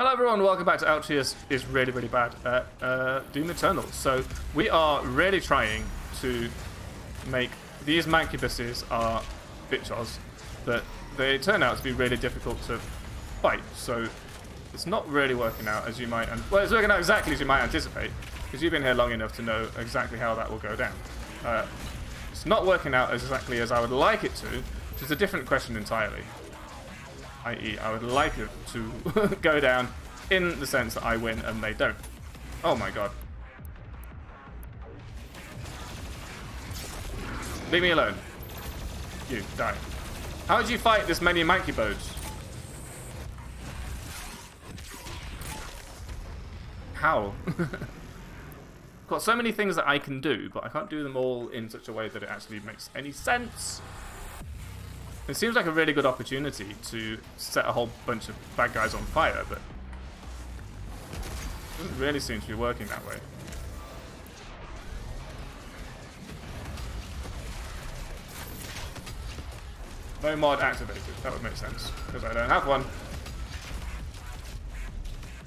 Hello everyone, welcome back to Ouchius is really, really bad at uh, Doom Eternal. So we are really trying to make these Mancubuses are bitchos, but they turn out to be really difficult to fight. So it's not really working out as you might, well it's working out exactly as you might anticipate, because you've been here long enough to know exactly how that will go down. Uh, it's not working out exactly as I would like it to, which is a different question entirely i.e. I would like it to go down in the sense that I win and they don't. Oh my god. Leave me alone. You, die. How did you fight this many Mancubodes? How? Got so many things that I can do, but I can't do them all in such a way that it actually makes any sense. It seems like a really good opportunity to set a whole bunch of bad guys on fire, but it doesn't really seem to be working that way. No mod activated. That would make sense, because I don't have one.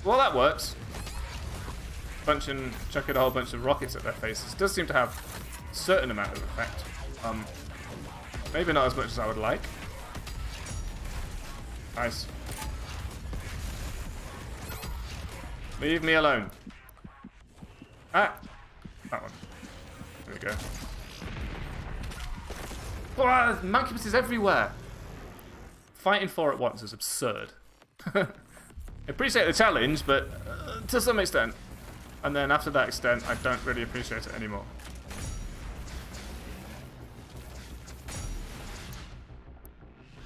Well, that works. Bunch and chucking a whole bunch of rockets at their faces does seem to have a certain amount of effect. Um, Maybe not as much as I would like. Nice. Leave me alone. Ah! That one. There we go. Oh, Mancubuses everywhere! Fighting four at once is absurd. I appreciate the challenge, but uh, to some extent. And then after that extent, I don't really appreciate it anymore.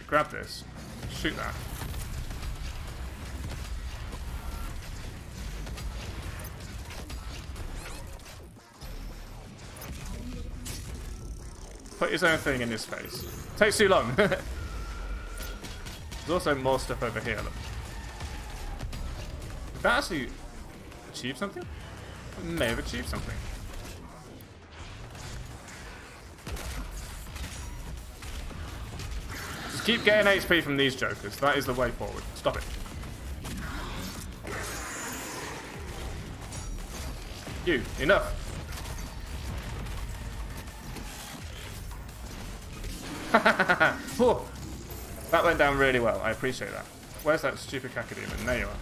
Grab this. Shoot that. Put his own thing in his face. Takes too long. There's also more stuff over here. Look. Did that actually achieve something? It may have achieved something. Keep getting HP from these jokers. That is the way forward. Stop it. You, enough. that went down really well. I appreciate that. Where's that stupid Cacodemon? There you are.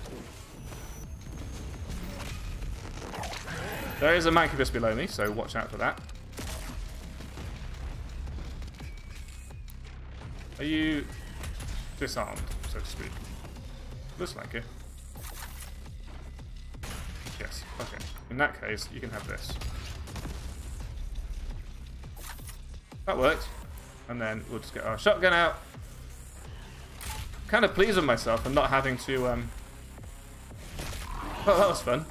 There is a Mancubus below me, so watch out for that. Are you disarmed, so to speak? Looks like it. Yes, okay. In that case, you can have this. That worked. And then we'll just get our shotgun out. Kind of pleased with myself and not having to, um... Well, that was fun.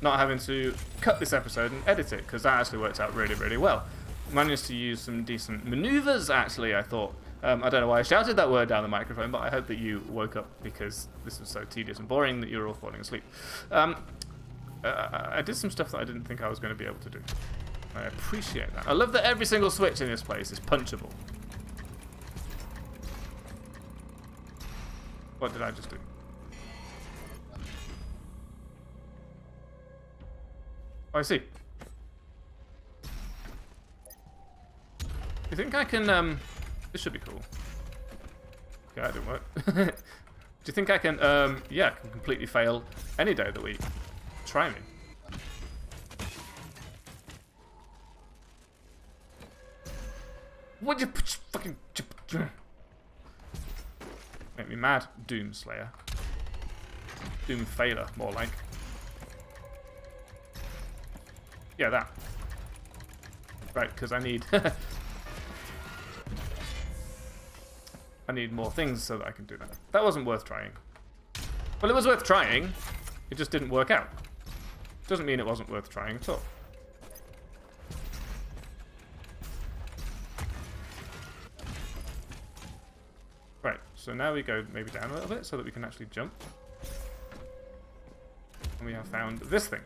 Not having to cut this episode and edit it, because that actually worked out really, really well. Managed to use some decent maneuvers, actually, I thought. Um, I don't know why I shouted that word down the microphone, but I hope that you woke up because this was so tedious and boring that you were all falling asleep. Um, uh, I did some stuff that I didn't think I was going to be able to do. I appreciate that. I love that every single switch in this place is punchable. What did I just do? Oh, I see. You think I can, um... This should be cool. Okay, that didn't work. Do you think I can, um, yeah, can completely fail any day of the week? Try me. What you fucking make me mad, Doom Slayer. Doom Failure, more like. Yeah, that. Right, because I need I need more things so that I can do that. That wasn't worth trying. Well, it was worth trying. It just didn't work out. Doesn't mean it wasn't worth trying at all. Right, so now we go maybe down a little bit so that we can actually jump. And we have found this thing.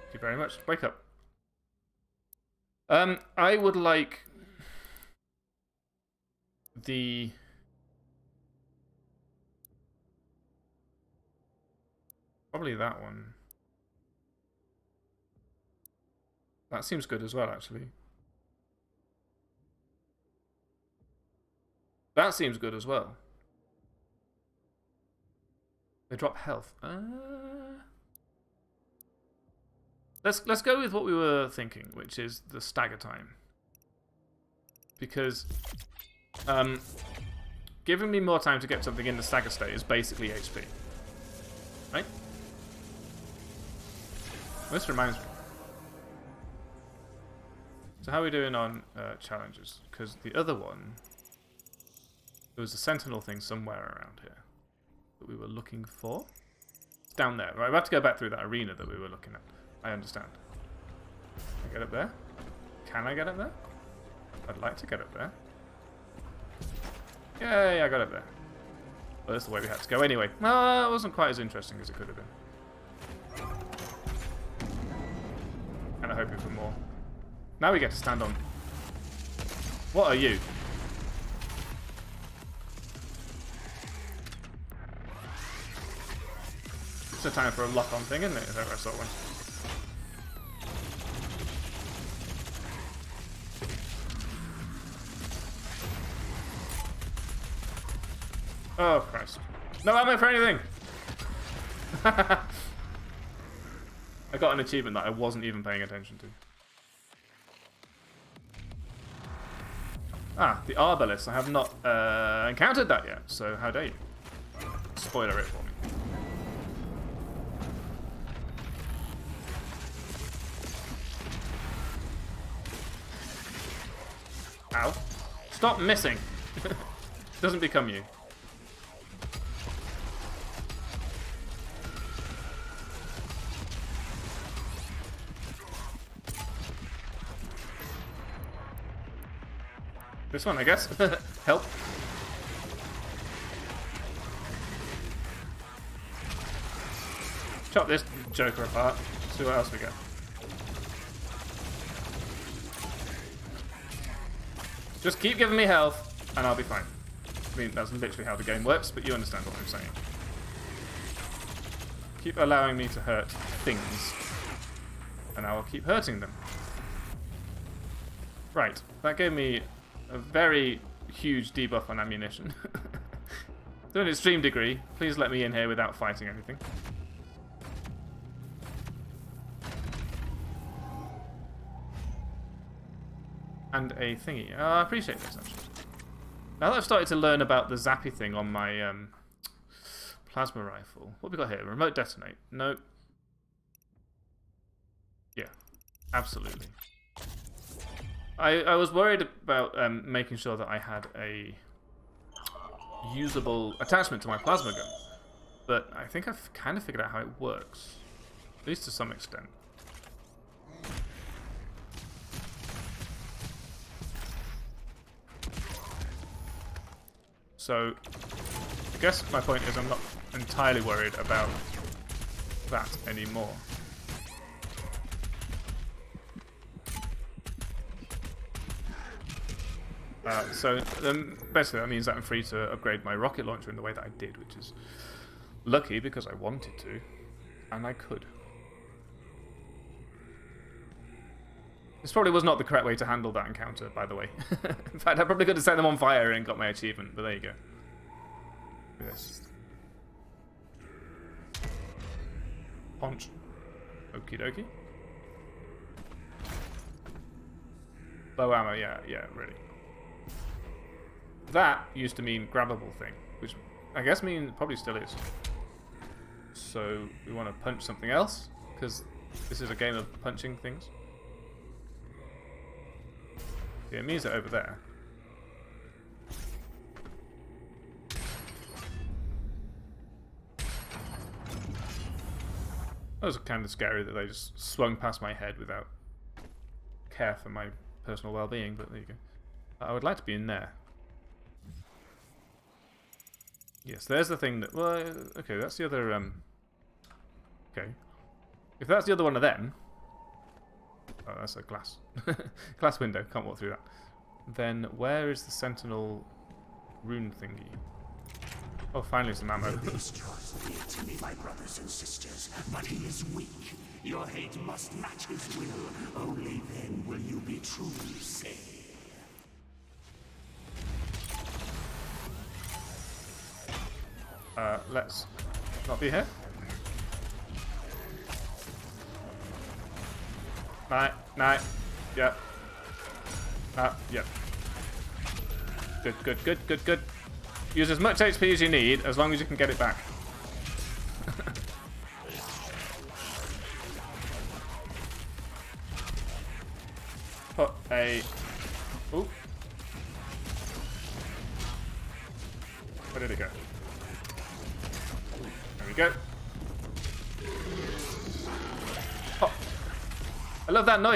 Thank you very much. Wake up. Um, I would like the Probably that one. That seems good as well, actually. That seems good as well. They drop health. Uh... Let's let's go with what we were thinking, which is the stagger time. Because um, giving me more time to get something in the stagger state is basically HP. Right? This reminds me. So how are we doing on uh, challenges? Because the other one, there was a sentinel thing somewhere around here that we were looking for. It's down there. Right, we have to go back through that arena that we were looking at. I understand. Can I get up there? Can I get up there? I'd like to get up there. Yay, I got up there. Well, that's the way we had to go anyway. No, it wasn't quite as interesting as it could have been. Kind of hoping for more. Now we get to stand on... What are you? It's a time for a lock-on thing, isn't it? If ever I saw one. Oh, Christ. No ammo for anything! I got an achievement that I wasn't even paying attention to. Ah, the Arbalest. I have not uh, encountered that yet, so how dare you? Spoiler it for me. Ow. Stop missing! Doesn't become you. This one, I guess. Help. Chop this joker apart. See what else we get. Just keep giving me health, and I'll be fine. I mean, that's literally how the game works, but you understand what I'm saying. Keep allowing me to hurt things, and I will keep hurting them. Right, that gave me a very huge debuff on ammunition. to an extreme degree. Please let me in here without fighting anything. And a thingy. Oh, I appreciate this, actually. Now that I've started to learn about the zappy thing on my um, plasma rifle. What have we got here? Remote detonate. Nope. Yeah, absolutely. I, I was worried about um, making sure that I had a usable attachment to my plasma gun. But I think I've kind of figured out how it works. At least to some extent. So, I guess my point is I'm not entirely worried about that anymore. Uh, so um, basically that means that I'm free to upgrade my rocket launcher in the way that I did, which is lucky because I wanted to, and I could. This probably was not the correct way to handle that encounter, by the way. in fact, I probably could have set them on fire and got my achievement, but there you go. Yes. Punch. Okie dokie. Low ammo, yeah, yeah, really. That used to mean grabbable thing, which I guess mean probably still is. So we want to punch something else, because this is a game of punching things. Yeah, it means over there. That was kind of scary that they just swung past my head without care for my personal well-being, but there you go. I would like to be in there. Yes, there's the thing that... Well, okay, that's the other... Um, okay. If that's the other one of them... Oh, that's a glass. glass window. Can't walk through that. Then where is the sentinel rune thingy? Oh, finally some ammo. Beast draws near to me, my brothers and sisters, but he is weak. Your hate must match his will. Only then will you be truly saved. Uh, let's not be here. Night, night. Yep. Uh, yep. Good, good, good, good, good. Use as much HP as you need, as long as you can get it back.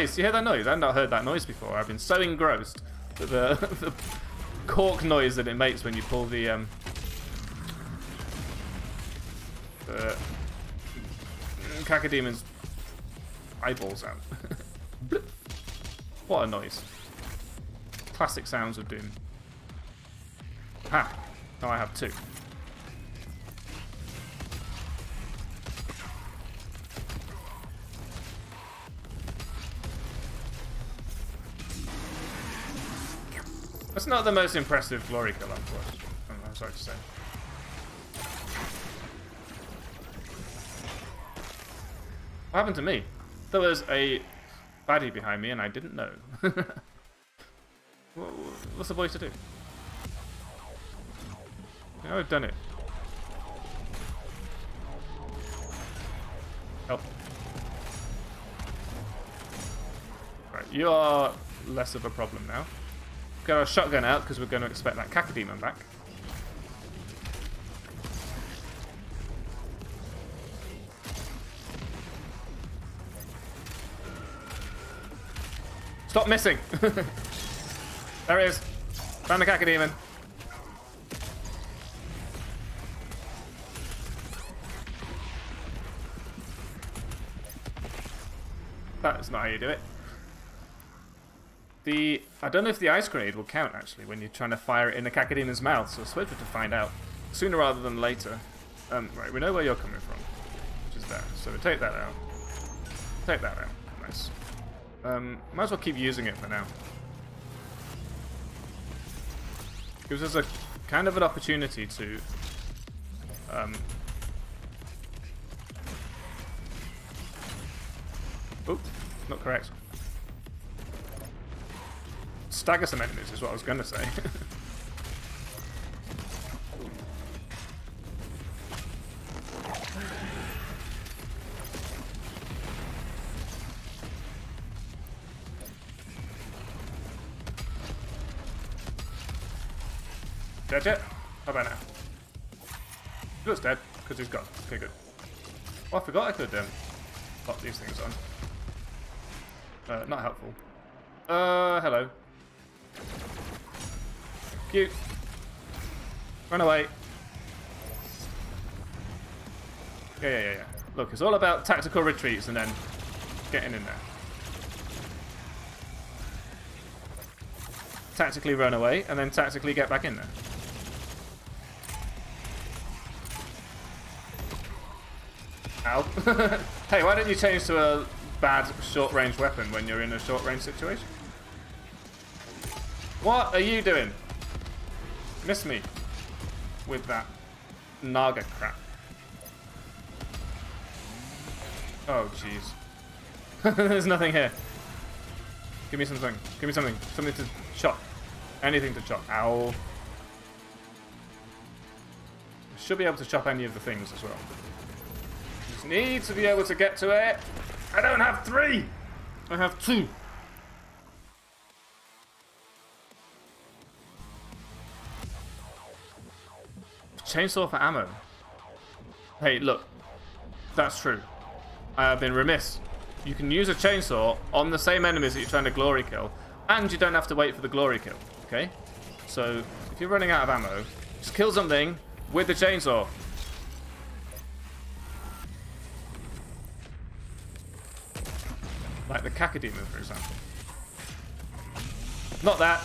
Noise. You hear that noise? I've not heard that noise before. I've been so engrossed with the, the cork noise that it makes when you pull the um the Cacodemon's eyeballs out. what a noise. Classic sounds of doom. Ha! Now I have two. That's not the most impressive glory kill, unfortunately. I'm, sorry to say. What happened to me? There was a baddie behind me and I didn't know. What's the boy to do? You know, I've done it. Help. Right, you are less of a problem now. Get our shotgun out because we're going to expect that Cacodemon back. Stop missing! there he is. Found the Cacodemon. That's not how you do it. The I don't know if the ice grenade will count actually when you're trying to fire it in the Cacodemon's mouth, so worth it to find out sooner rather than later. Um, right, we know where you're coming from, which is there. So we take that out. Take that out. Nice. Um, might as well keep using it for now. Gives us a kind of an opportunity to um, Oh, not correct. Stagger some enemies is what I was going to say. dead yet? How about now? He looks dead, because he's gone. Okay, good. Oh, I forgot I could um, pop these things on. Uh, not helpful. Uh, hello. Cute. Run away. Yeah, yeah, yeah, yeah. Look, it's all about tactical retreats and then getting in there. Tactically run away and then tactically get back in there. Ow. hey, why don't you change to a bad short-range weapon when you're in a short-range situation? What are you doing? Miss me with that Naga crap. Oh, jeez. There's nothing here. Give me something. Give me something. Something to chop. Anything to chop. Ow. Should be able to chop any of the things as well. Just need to be able to get to it. I don't have three. I have two. Chainsaw for ammo. Hey, look. That's true. I have been remiss. You can use a chainsaw on the same enemies that you're trying to glory kill, and you don't have to wait for the glory kill, okay? So, if you're running out of ammo, just kill something with the chainsaw. Like the Cacodemon, for example. Not that.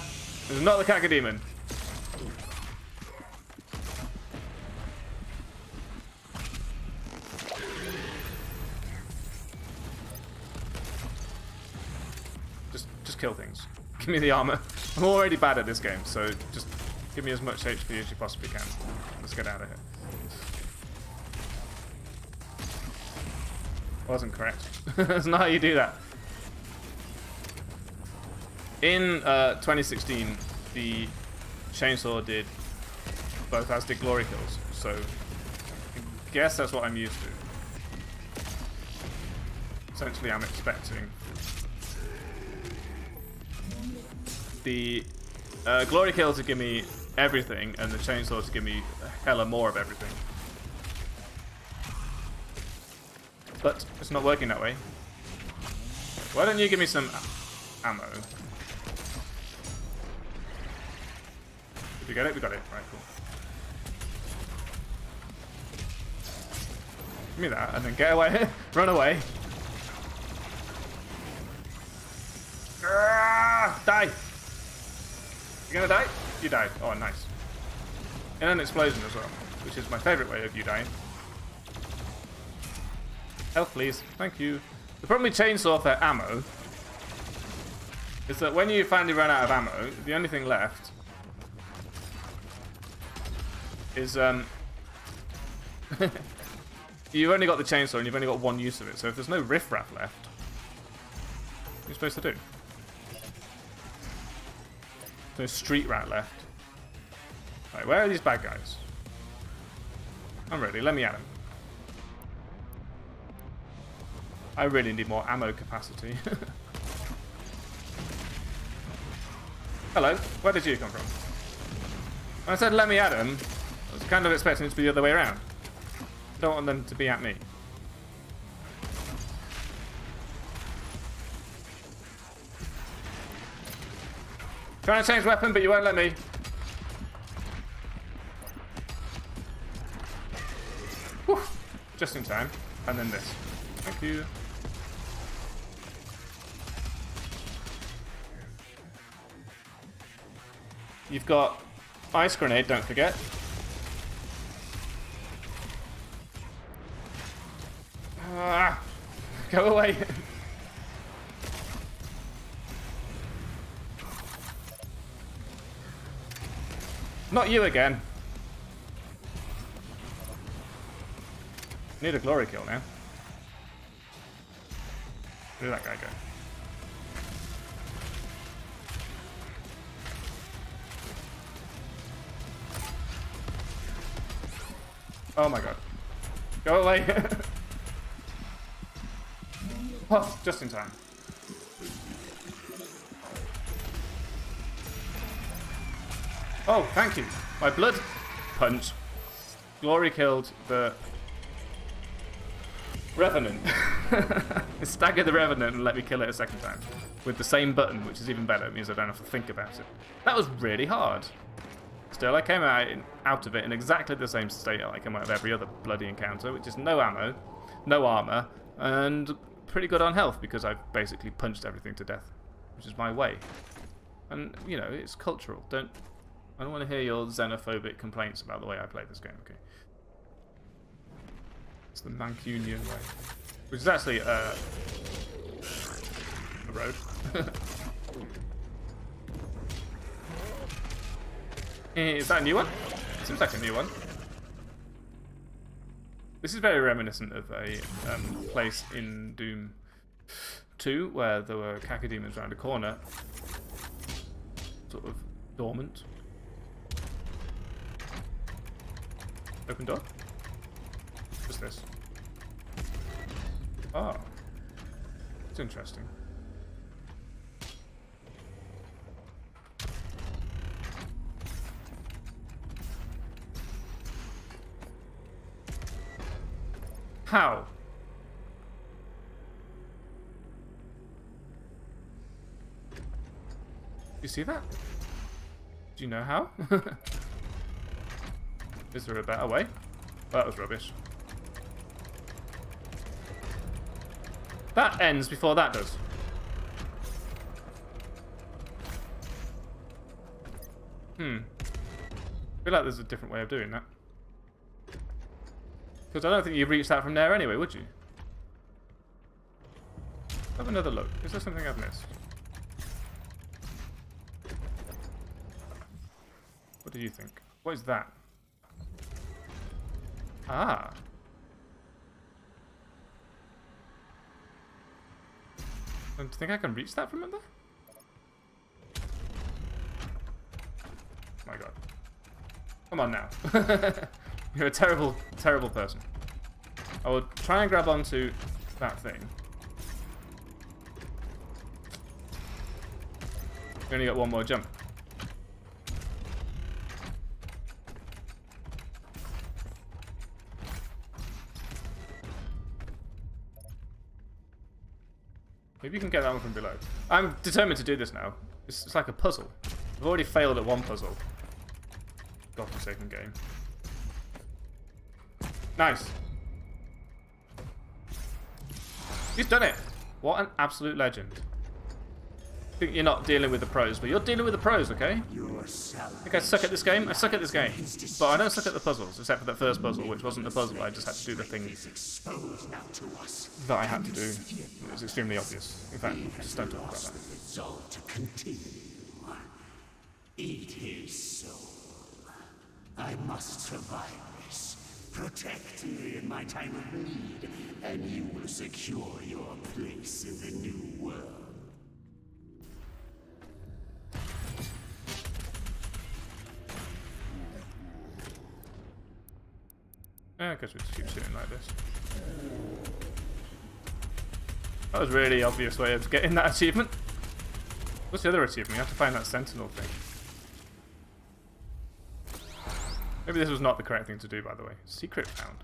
Is not the Cacodemon. Kill things. Give me the armor. I'm already bad at this game, so just give me as much HP as you possibly can. Let's get out of here. Wasn't correct. That's not how you do that. In uh, 2016, the chainsaw did both as did glory kills, so I guess that's what I'm used to. Essentially, I'm expecting the uh, glory kill to give me everything, and the chainsaw to give me a hella more of everything. But it's not working that way. Why don't you give me some ammo? Did we get it? We got it. Right, cool. Give me that, and then get away. Run away. Ah, die! You gonna die? You died. Oh, nice. And an explosion as well, which is my favourite way of you dying. Health, please. Thank you. The problem with chainsaw for ammo is that when you finally run out of ammo, the only thing left is um you've only got the chainsaw and you've only got one use of it. So if there's no riffraff left, what are you supposed to do? No street rat left. Right, where are these bad guys? I'm ready. Let me at them. I really need more ammo capacity. Hello, where did you come from? When I said let me at them, I was kind of expecting it to be the other way around. I don't want them to be at me. Trying to change weapon, but you won't let me. Whew. Just in time. And then this. Thank you. You've got ice grenade, don't forget. Ah, go away. Not you again. Need a glory kill now. Where did that guy go? Oh my god. Go away. oh, just in time. Oh, thank you. My blood punch. Glory killed the Revenant. Stagger the Revenant and let me kill it a second time. With the same button, which is even better. It means I don't have to think about it. That was really hard. Still, I came out, in, out of it in exactly the same state I came out of every other bloody encounter, which is no ammo, no armor, and pretty good on health because I've basically punched everything to death, which is my way. And, you know, it's cultural. Don't I don't want to hear your xenophobic complaints about the way I play this game, okay? It's the Mancunian way. Which is actually uh, a road. is that a new one? Seems like a new one. This is very reminiscent of a um, place in Doom 2 where there were cacodemons around a corner, sort of dormant. Open door? What's this? Oh. It's interesting. How? You see that? Do you know how? Is there a better way? That was rubbish. That ends before that does. Hmm. I feel like there's a different way of doing that. Because I don't think you'd reach that from there anyway, would you? Have another look. Is there something I've missed? What do you think? What is that? Ah. Do you think I can reach that from up there? My god. Come on now. You're a terrible, terrible person. I will try and grab onto that thing. Only got one more jump. Maybe you can get that one from below. I'm determined to do this now. It's, it's like a puzzle. I've already failed at one puzzle. Godforsaken game. Nice. He's done it. What an absolute legend. Think you're not dealing with the pros, but you're dealing with the pros, okay? I I suck at this game. I suck at this game. But I don't suck at the puzzles, except for that first puzzle, which wasn't a puzzle. I just had to do the thing that I had to do. It was extremely obvious. In fact, just don't talk about that. Eat his soul. I must survive this. Protect me in my time of need, and you will secure your place in the new world. I guess we just keep shooting like this. That was really obvious way of getting that achievement. What's the other achievement? You have to find that sentinel thing. Maybe this was not the correct thing to do, by the way. Secret found.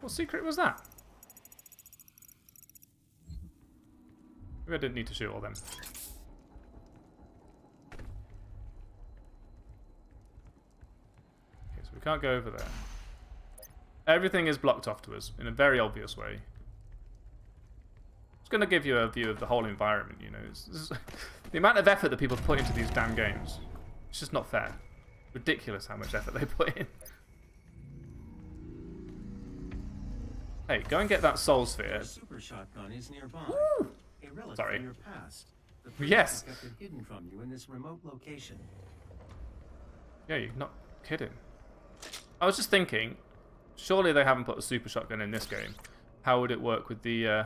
What secret was that? Maybe I didn't need to shoot all them. Okay, so we can't go over there. Everything is blocked off to us in a very obvious way. It's going to give you a view of the whole environment, you know. It's, it's, the amount of effort that people put into these damn games, it's just not fair. Ridiculous how much effort they put in. Hey, go and get that soul sphere. Super shotgun is nearby. A relic Sorry. from your past. The Yes. hidden from you in this remote location. Yeah, you're not kidding. I was just thinking, surely they haven't put the super shotgun in this game. How would it work with the uh,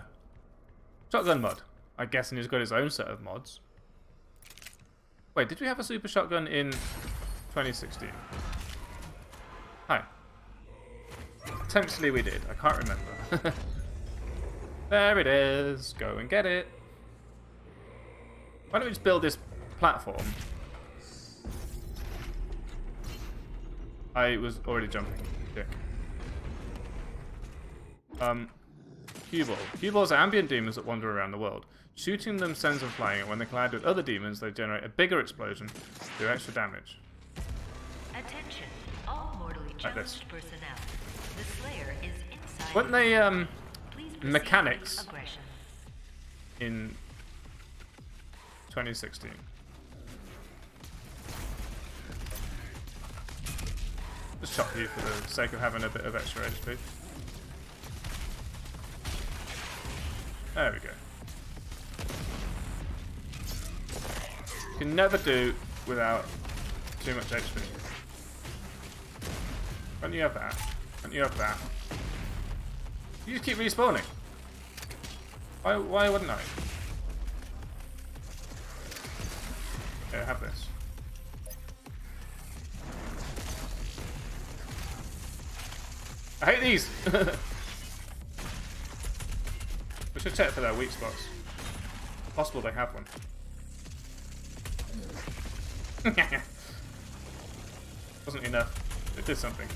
shotgun mod? I'm guessing he's got his own set of mods. Wait, did we have a super shotgun in 2016? Hi. Potentially we did. I can't remember. there it is. Go and get it. Why don't we just build this platform I was already jumping. Dick. Um, cue ball. Cue balls are ambient demons that wander around the world. Shooting them sends them flying, and when they collide with other demons, they generate a bigger explosion, do extra damage. Attention, all mortally Like this. challenged personnel. The Slayer is inside. Weren't they um mechanics? in 2016? Just chop you for the sake of having a bit of extra HP. There we go. You can never do without too much HP. When you have that, when you have that, you just keep respawning. Why, why wouldn't I? Yeah, have this. I hate these! we should check for their weak spots. Possible they have one. Wasn't enough. It did something.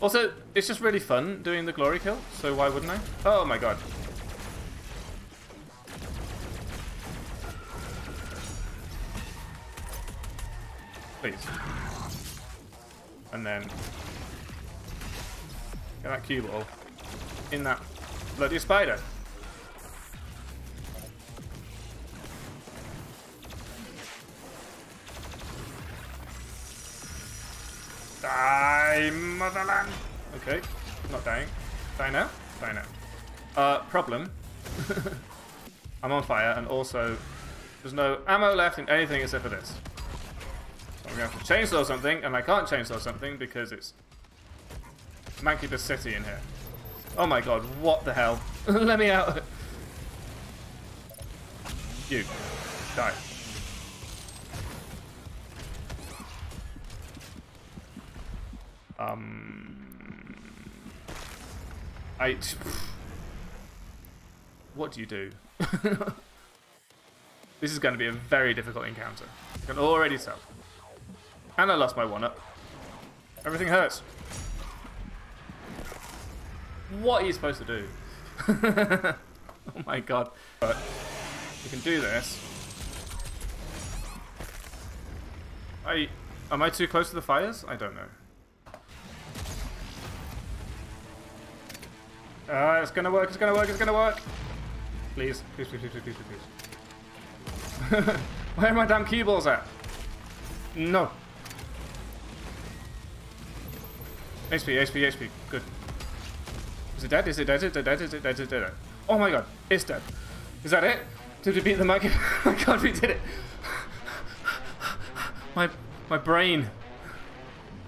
Also, it's just really fun doing the glory kill, so why wouldn't I? Oh my god. Please. And then get that cue ball in that bloody spider. Die, motherland! Okay, not dying. Die now? Die now. Uh, problem. I'm on fire, and also There's no ammo left in anything except for this. So I'm going to have to chainsaw something, and I can't chainsaw something because it's Mancubus City in here. Oh my god, what the hell? Let me out. You. Die. Um. I. What do you do? this is going to be a very difficult encounter. I can already tell. And I lost my one up. Everything hurts. What are you supposed to do? oh my god. But we can do this. I am I too close to the fires? I don't know. Ah, it's gonna work, it's gonna work, it's gonna work! Please, please, please, please, please, please. Where are my damn cue at? No. HP, HP, HP. Good. Is it dead? Is it dead? Is it dead? Is it dead? Is it dead? Oh my god, it's dead. Is that it? Did we beat the monkey? oh my god, we did it! My my brain.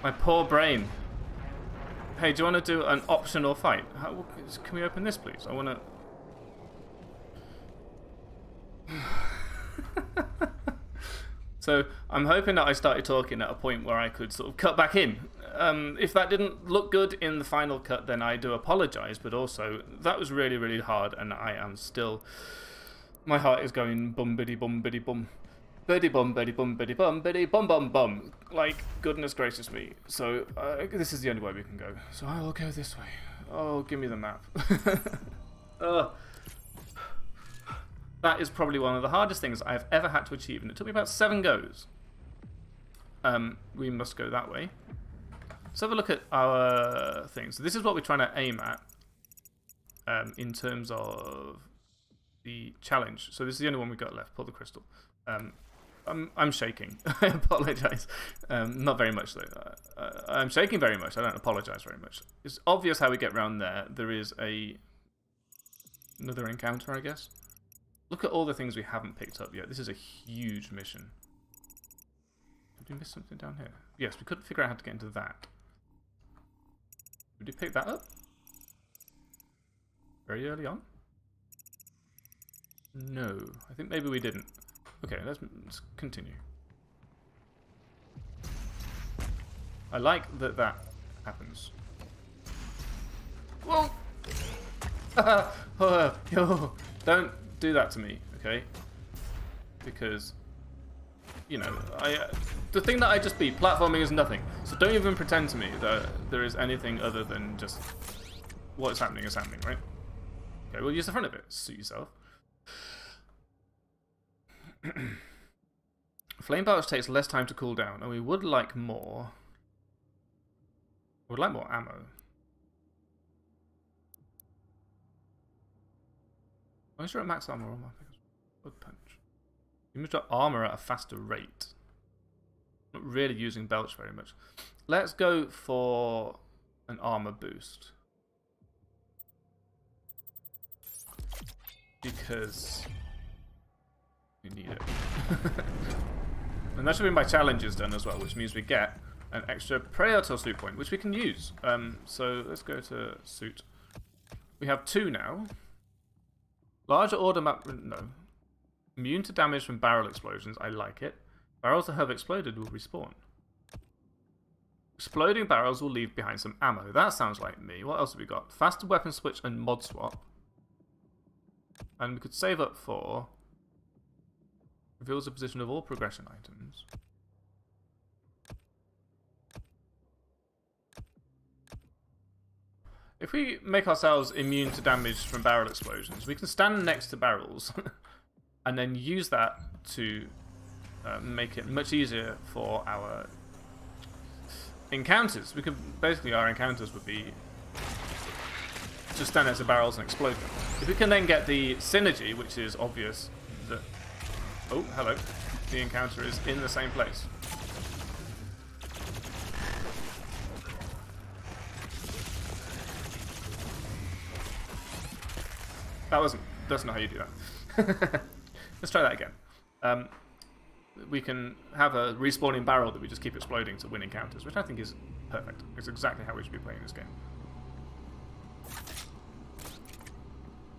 My poor brain. Hey, do you want to do an optional fight? How, can we open this, please? I want to... so, I'm hoping that I started talking at a point where I could sort of cut back in. Um, if that didn't look good in the final cut, then I do apologise, but also, that was really, really hard, and I am still... My heart is going bum biddy bum biddy bum. Biddy bum biddy bum biddy bum biddy bum bum bum. Like, goodness gracious me. So, uh, this is the only way we can go. So I will go this way. Oh, give me the map. uh, that is probably one of the hardest things I've ever had to achieve, and it took me about seven goes. Um, we must go that way. Let's have a look at our thing. So this is what we're trying to aim at um, in terms of the challenge. So this is the only one we've got left. Pull the crystal. Um, I'm, I'm shaking. I apologize. Um, not very much, though. Uh, I'm shaking very much. I don't apologize very much. It's obvious how we get round there. There is a another encounter, I guess. Look at all the things we haven't picked up yet. This is a huge mission. Did we miss something down here? Yes, we couldn't figure out how to get into that. Did you pick that up? Very early on? No, I think maybe we didn't. Okay, let's, let's continue. I like that that happens. Whoa! oh, don't do that to me, okay? Because, you know, I uh, the thing that I just beat, platforming is nothing. So don't even pretend to me that there is anything other than just what's happening is happening, right? Okay, we'll use the front of it. Suit yourself. Flame Barrage takes less time to cool down, and we would like more. We would like more ammo. I'm sure at max armor on my Blood punch. You move to armor at a faster rate. Not really using belch very much. Let's go for an armor boost. Because we need it. and that should be my challenges done as well, which means we get an extra Praetor suit point, which we can use. Um, so let's go to suit. We have two now. Larger order map. No. Immune to damage from barrel explosions. I like it. Barrels that have exploded will respawn. Exploding barrels will leave behind some ammo. That sounds like me. What else have we got? Faster weapon switch and mod swap. And we could save up for Reveals the position of all progression items. If we make ourselves immune to damage from barrel explosions, we can stand next to barrels and then use that to uh, make it much easier for our encounters. We could basically our encounters would be just stand next to barrels and explode them. If we can then get the synergy, which is obvious that Oh, hello. The encounter is in the same place. That wasn't... That's not how you do that. Let's try that again. um, we can have a respawning barrel that we just keep exploding to win encounters, which I think is perfect. It's exactly how we should be playing this game.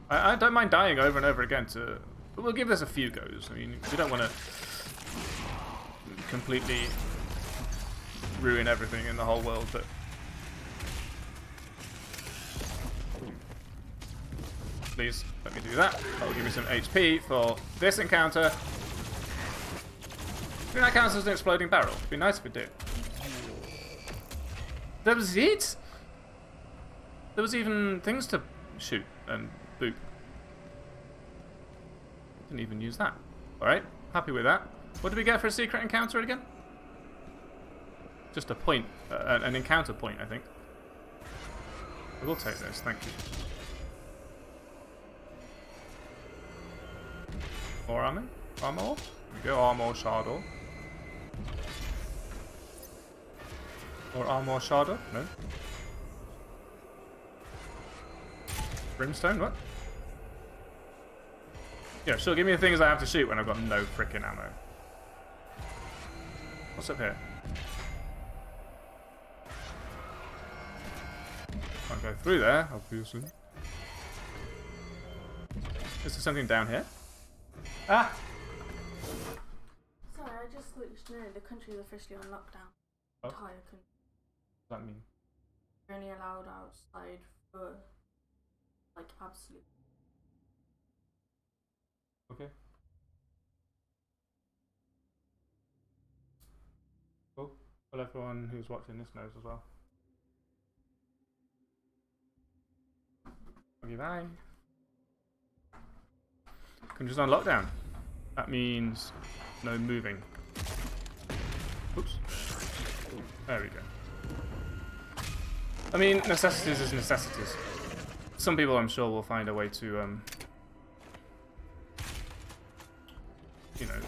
I, I don't mind dying over and over again to... But we'll give this a few goes. I mean, we don't want to completely ruin everything in the whole world, but... Please, let me do that. That'll give me some HP for this encounter. I think that counts as an exploding barrel. It'd be nice if it did. That was it? There was even things to shoot and boot. Didn't even use that. Alright, happy with that. What did we get for a secret encounter again? Just a point, uh, an encounter point, I think. I will take this, thank you. More armor? Armor? Go, shadow. Or armor shadow? No. Brimstone, what? Yeah, sure, give me the things I have to shoot when I've got no freaking ammo. What's up here? Can't go through there, obviously. Is there something down here? Ah! Sorry, I just thought you should know the country is officially on lockdown. Oh. Entire country. What does that mean? You're only allowed outside for like absolute. Okay. Cool. Well, everyone who's watching this knows as well. Okay, bye. Country's on lockdown. That means no moving. Oops. There we go. I mean, necessities is necessities. Some people, I'm sure, will find a way to, um, you know,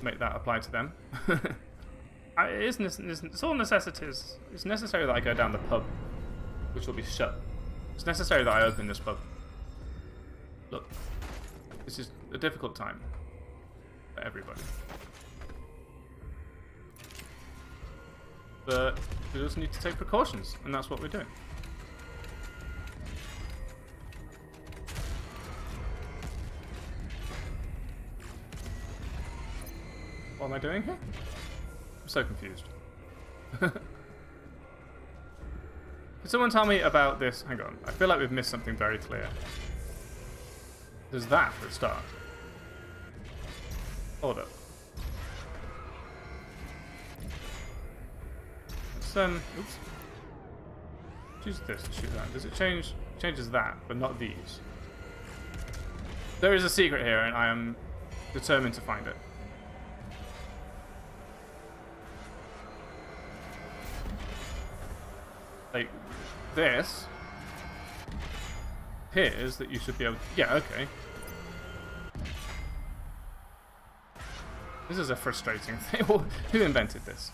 make that apply to them. It is it's all necessities. It's necessary that I go down the pub, which will be shut. It's necessary that I open this pub. A difficult time for everybody. But we just need to take precautions, and that's what we're doing. What am I doing here? I'm so confused. Can someone tell me about this? Hang on. I feel like we've missed something very clear. There's that for a start. Hold up. Let's, oops. Choose this shoot that. Does it change? Changes that, but not these. There is a secret here, and I am determined to find it. Like, this appears that you should be able to... Yeah, okay. This is a frustrating thing. Who invented this?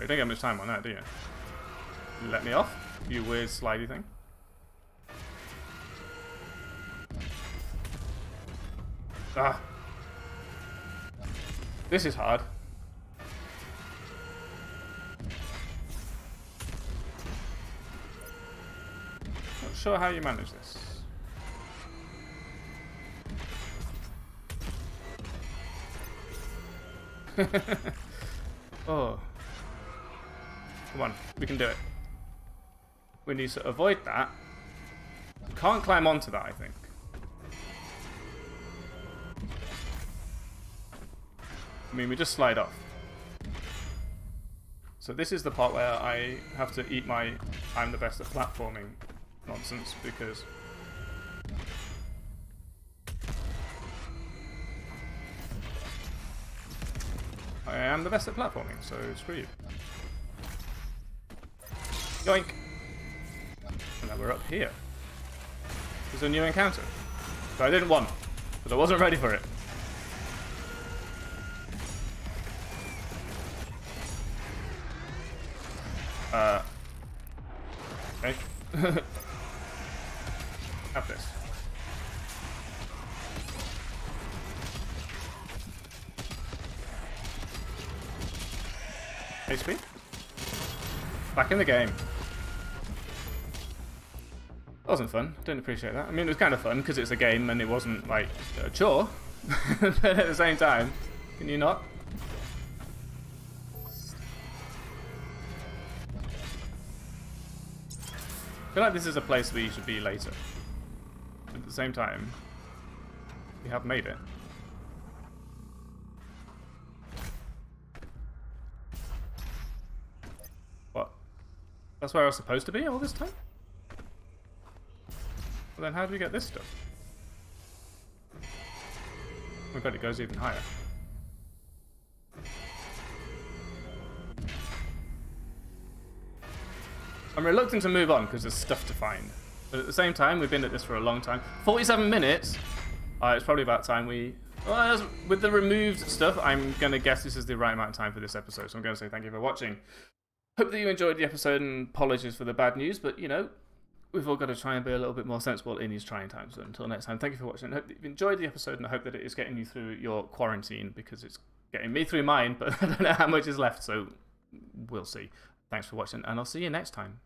You don't get much time on that, do you? Let me off, you weird slidey thing. Ah. This is hard. Not sure how you manage this. oh. Come on, we can do it. We need to avoid that. We can't climb onto that, I think. I mean, we just slide off. So this is the part where I have to eat my I'm the best at platforming nonsense because I am the best at platforming, so screw you. Yoink! And now we're up here. There's a new encounter. So I didn't want, but I wasn't ready for it. Back in the game. That wasn't fun. Didn't appreciate that. I mean, it was kind of fun because it's a game and it wasn't like a chore. but at the same time, can you not? I feel like this is a place where you should be later. At the same time, we have made it. That's where I was supposed to be all this time? Well then how do we get this stuff? I bet it goes even higher. I'm reluctant to move on because there's stuff to find. But at the same time, we've been at this for a long time. 47 minutes! Uh, it's probably about time we... Well, with the removed stuff, I'm going to guess this is the right amount of time for this episode. So I'm going to say thank you for watching. Hope that you enjoyed the episode and apologies for the bad news. But, you know, we've all got to try and be a little bit more sensible in these trying times. So until next time, thank you for watching. I hope that you've enjoyed the episode and I hope that it is getting you through your quarantine because it's getting me through mine, but I don't know how much is left. So we'll see. Thanks for watching and I'll see you next time.